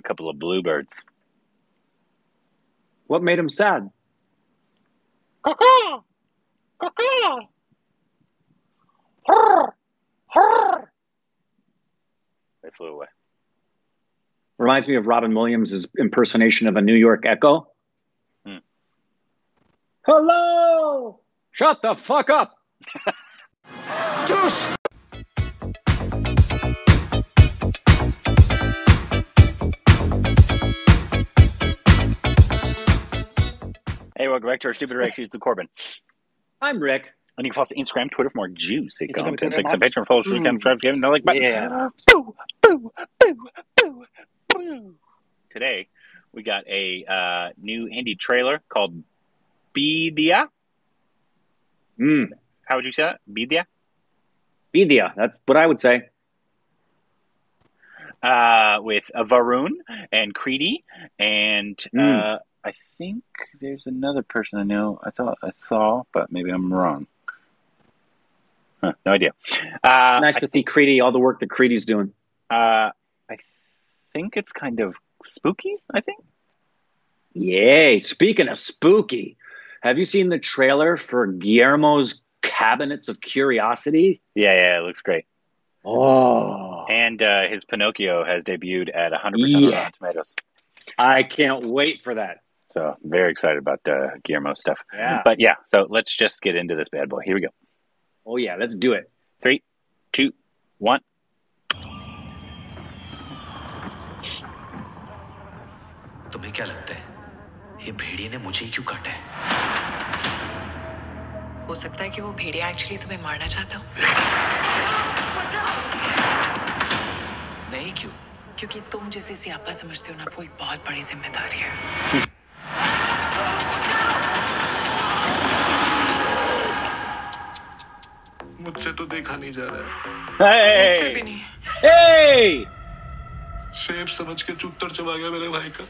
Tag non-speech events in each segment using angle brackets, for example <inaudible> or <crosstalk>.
a couple of bluebirds. What made him sad? Caw-caw! Caw-caw! They flew away. Reminds me of Robin Williams' impersonation of a New York echo. Hmm. Hello! Shut the fuck up! <laughs> Juice! Hey, welcome back to our stupid Rex. It's Korbin. I'm Rick. And you can follow us on Instagram, Twitter for more content. Thanks? Patreon, follow us, Mm. subscribe, like button. Yeah. Boo, boo, boo, boo, boo. Today, we got a uh, new indie trailer called Bhediya. Mm. How would you say that? Bidia? Vidya. That's what I would say. Uh, with Varun and Kriti and Mm. uh, I think there's another person I know. I thought I saw, but maybe I'm wrong. Huh, no idea. Uh, nice to see Kriti, all the work that Kriti's doing. Uh, I think it's kind of spooky. I think. Yay. Speaking of spooky, have you seen the trailer for Guillermo's Cabinets of Curiosity? Yeah, yeah, it looks great. Oh, And uh, his Pinocchio has debuted at 100% on Rotten Tomatoes. I can't wait for that. So very excited about uh, Guillermo stuff. Yeah. But yeah, so let's just get into this bad boy. Here we go. Oh, yeah, let's do it. Three, two, one. तुम्हें क्या लगता है ये भेड़िए ने मुझे ही क्यों काटा है हो सकता है कि वो भेड़िया एक्चुअली तुम्हें मारना चाहता हो नहीं क्यों क्योंकि तुम जिसे सियापा समझते हो ना वो एक बहुत बड़ी जिम्मेदारी है <laughs> मुझसे तो देखा नहीं जा रहा है। मुझसे भी नहीं Hey! सेब समझ के चुत्तर चबा गया मेरे भाई का।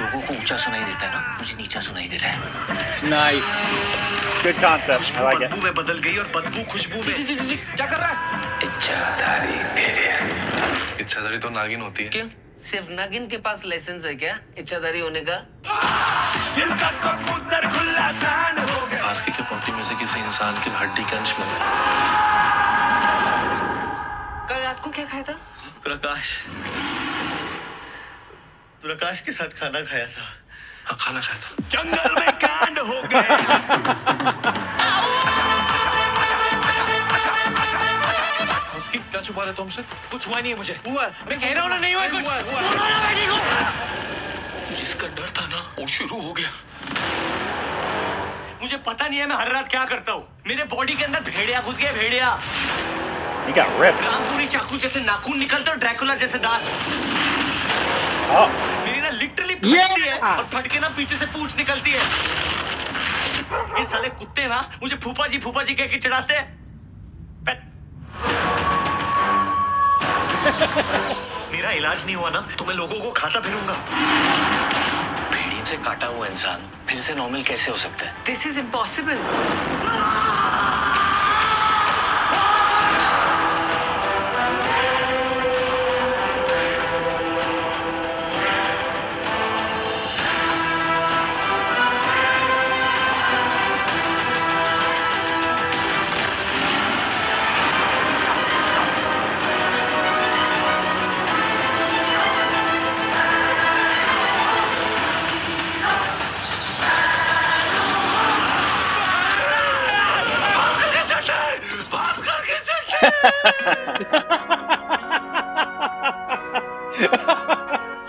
लोगों को ऊँचा सुनाई देता है ना मुझे नीचा सुनाई दे रहा है। Nice. Good concept. I like it. बदबू में बदल गई और बदबू खुशबू में। क्या कर रहा है? इच्छाधारी तो नागिन होती है। क्यों? सिर्फ़ नागिन के पास लाइसेंस है क्या? इच्छाधारी होने का? आस्की के पोटी में से किसी इंसान की हड्डी का अंश मिला। कल रात को क्या खाया था? प्रकाश। प्रकाश के साथ खाना खाया था। हाँ, खाना खाया था। जंगल में कांड हो गए। <laughs> उसकी क्या छुपा रहे तुमसे? कुछ हुआ नहीं है मुझे। हुआ। मैं कह रहा हूँ ना नहीं हुआ कुछ। जिसका डर था ना वो शुरू हो गया। मुझे पता नहीं है मैं हर रात क्या करता हूँ। मेरे बॉडी के अंदर भेड़िया घुस गया भेड़िया. रामपुरी चाकू जैसे नाखून निकलते और ड्रैकुला जैसे दांत। Oh. मेरी ना लिटरली फटती है और फटके ना पीछे से पूछ निकलती है। ये साले कुत्ते ना मुझे फूफा जी फूफा जी कह के चिढ़ाते हैं। मेरा इलाज नहीं हुआ ना तो मैं लोगों को खाता फिरूँगा। भेड़िए से काटा हुआ इंसान फिर से नॉर्मल कैसे हो सकता है? दिस इज़ इम्पॉसिबल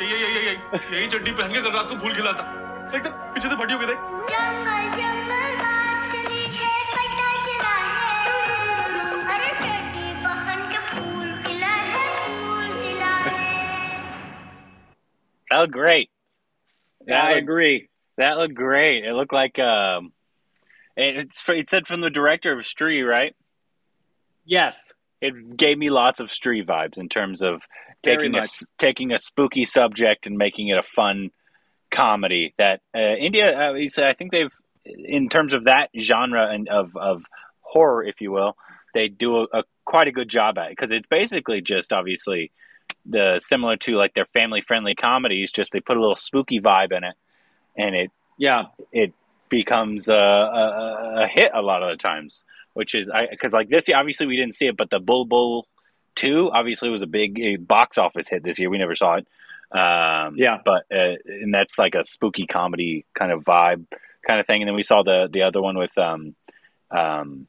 ये ये ये ये यही चड्डी पहन के कल रात को भूल खिलाता एकदम पीछे से फटी हो गई देख जंगल जंगल बात चली है पता चला है अरे चड्डी बहन के फूल खिला है फूल खिला है That looked great. Yeah, I looked- agree. That looked great. It looked like um, it, it's it said from the director of Stree, right? Yes. It gave me lots of Stree vibes in terms of Very taking a much. taking a spooky subject and making it a fun comedy. That uh, India, uh, you say, I think they've in terms of that genre and of of horror, if you will, they do a, a quite a good job at it because it's basically just obviously the similar to like their family friendly comedies. Just they put a little spooky vibe in it, and it Yeah, it becomes a, a, a hit a lot of the times. Which is because like this year, obviously we didn't see it, but the Bull Bull Two obviously was a big a box office hit this year. We never saw it. Um, Yeah. but uh, and that's like a spooky comedy kind of vibe kind of thing. And then we saw the the other one with um, um,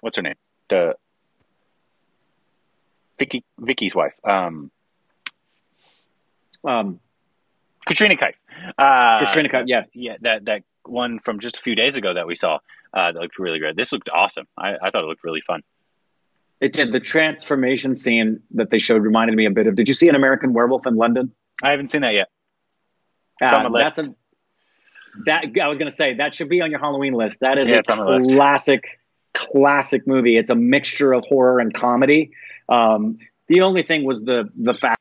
what's her name? The Vicky Vicky's wife, um, um, Katrina Kaif. Uh, Katrina Kaif, yeah. yeah, that that one from just a few days ago that we saw uh, that looked really great. This looked awesome. I, I thought it looked really fun. It did. The transformation scene that they showed reminded me a bit of. Did you see an American Werewolf in London? I haven't seen that yet. It's on Uh, my list. That's a, that I was going to say that should be on your Halloween list. That is Yeah, a classic, classic movie. It's a mixture of horror and comedy. Um, the only thing was the the fact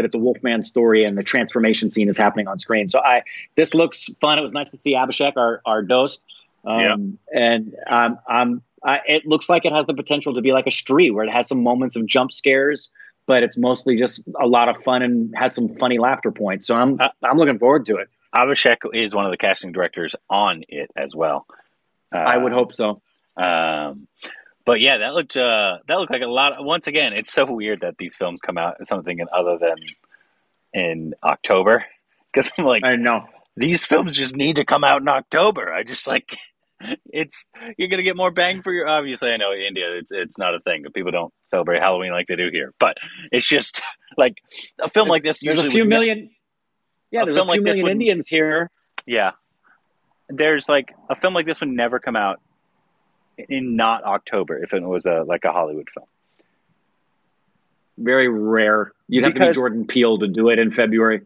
that it's a Wolfman story and the transformation scene is happening on screen. So I this looks fun. It was nice to see Abhishek, our our dose, um, and um, um, I, it looks like it has the potential to be like a Stree where it has some moments of jump scares. But it's mostly just a lot of fun and has some funny laughter points. So I'm Uh, I'm looking forward to it. Abhishek is one of the casting directors on it as well. Uh, I would hope so. Um, but yeah, that looked uh, that looked like a lot. Once again, it's so weird that these films come out something other than in October <laughs> because I'm like I know. these films just need to come out in October. I just like <laughs> it's you're gonna get more bang for your. Obviously, I know in India it's it's not a thing. People don't celebrate Halloween like they do here, but it's just <laughs> like a film like this. There's usually a few would ne- million. Yeah, a there's a film few like this million would- Indians here. Yeah. There's like a film like this would never come out in not October if it was a like a Hollywood film. Very rare. You'd have to be Jordan Peele to do it in February.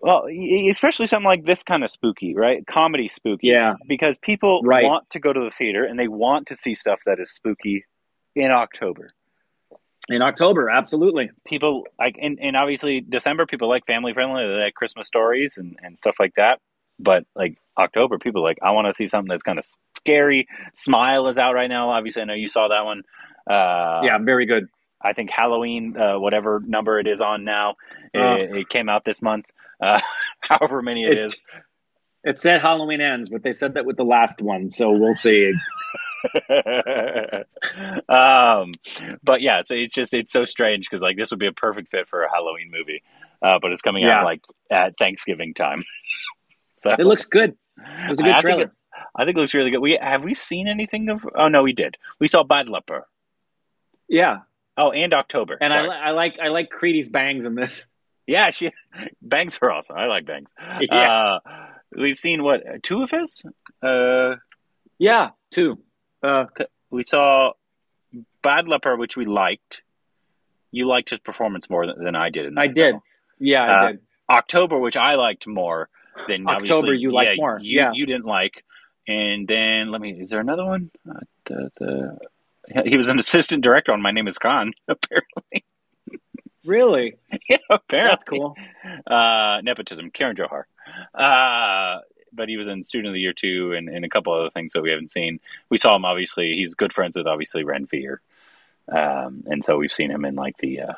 Well, especially something like this kind of spooky, right? Comedy spooky. Yeah. Because people Right. want to go to the theater and they want to see stuff that is spooky in October. In October, absolutely. People like and, and obviously December people like family friendly, they like Christmas stories and, and stuff like that. But like October, people like I want to see something that's kind of scary. Smile is out right now. Obviously, I know you saw that one. Uh, yeah, very good. I think Halloween, uh, whatever number it is on now, it, Uh. it came out this month. Uh, <laughs> however many it It- is. It said Halloween ends, but they said that with the last one, so we'll see. <laughs> um, but yeah, it's, it's just it's so strange because like this would be a perfect fit for a Halloween movie, uh, but it's coming Yeah. out like at Thanksgiving time. <laughs> So It looks good. It was a good I think trailer. it- I think it looks really good. We have we seen anything of? Oh no, we did. We saw Badlapur. yeah, Oh, and October. and I, Sorry. I like I like Kriti's bangs in this. <laughs> yeah, she <laughs> bangs are awesome. I like bangs. <laughs> Yeah. Uh, we've seen what two of his. Uh, Yeah, two. Uh, we saw Badlapur, which we liked. You liked his performance more than, than I did. In that I did. film. Yeah, I Uh, did. October, which I liked more than October you like yeah, more, You, yeah. you didn't like, and then let me. Is there another one? Uh, the, the he was an assistant director on My Name Is Khan. <laughs> Apparently, Really? <laughs> yeah, apparently That's cool. Uh, nepotism, Karan Johar. Uh, but he was in Student of the Year too, and, and a couple other things that we haven't seen. We saw him obviously. He's good friends with obviously Ranveer, um, and so we've seen him in like the uh,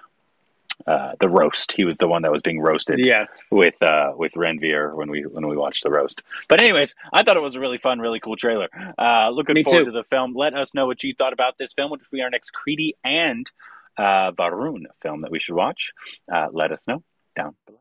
uh, the roast. He was the one that was being roasted Yes. with uh, with Ranveer when we when we watched the roast. But anyways, I thought it was a really fun, really cool trailer. Uh, looking Me forward too. to the film. Let us know what you thought about this film, which will be our next Kriti and uh, Varun film that we should watch. Uh, let us know down below.